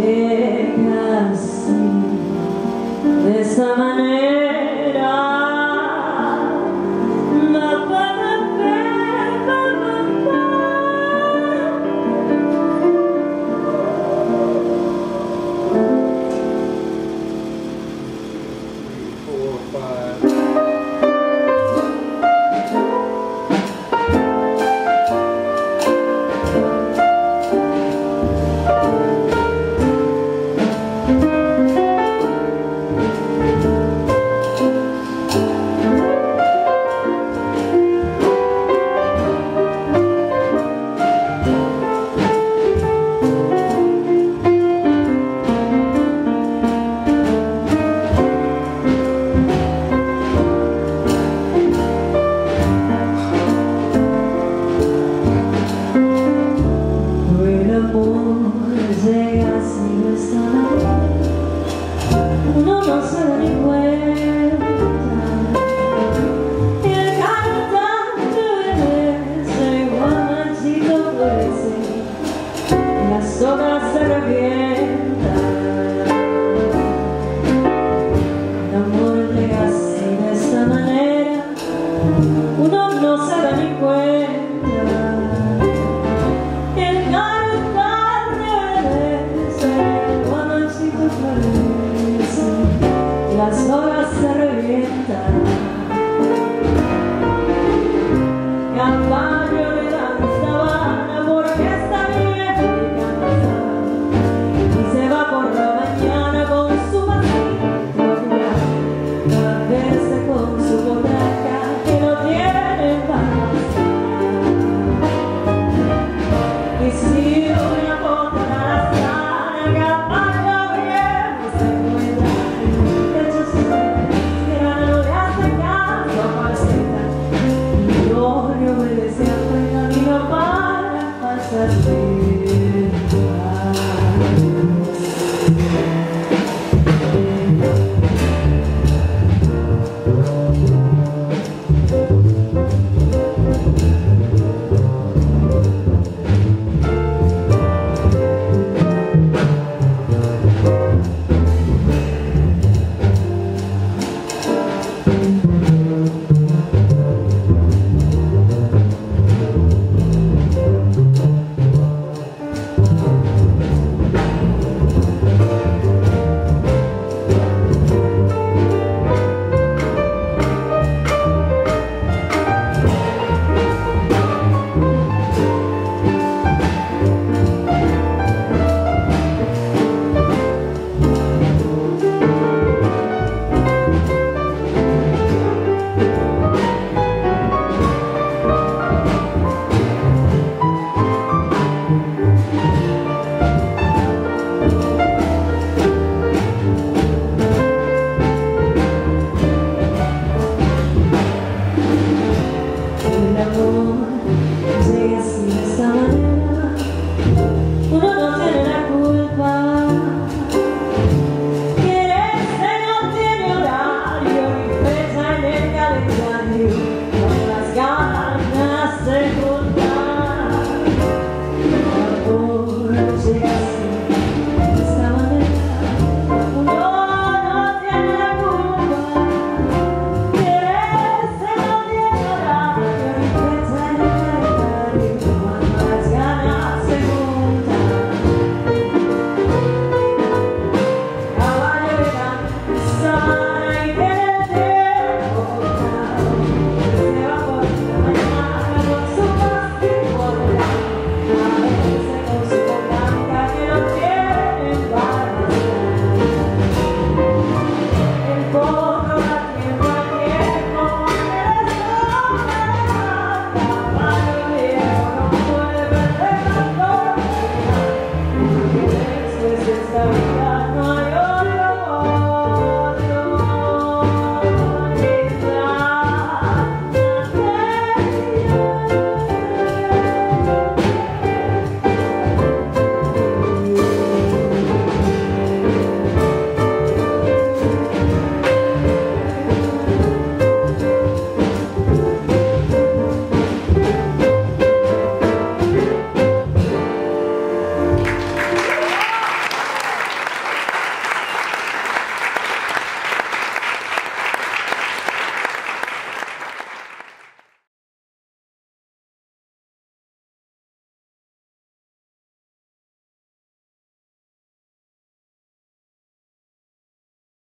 llega así, de esa manera.